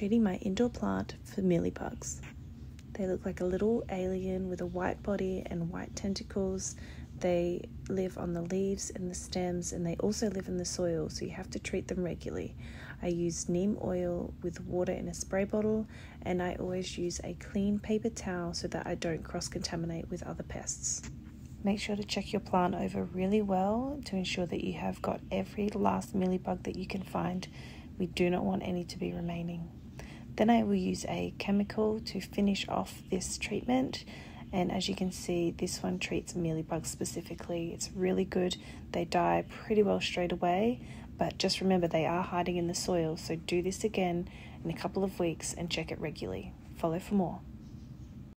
treating my indoor plant for mealybugs. They look like a little alien with a white body and white tentacles. They live on the leaves and the stems, and they also live in the soil, so you have to treat them regularly. I use neem oil with water in a spray bottle, and I always use a clean paper towel so that I don't cross contaminate with other pests. Make sure to check your plant over really well to ensure that you have got every last mealybug that you can find. We do not want any to be remaining. Then I will use a chemical to finish off this treatment. And as you can see, this one treats mealybugs specifically. It's really good. They die pretty well straight away, but just remember they are hiding in the soil. So do this again in a couple of weeks and check it regularly. Follow for more.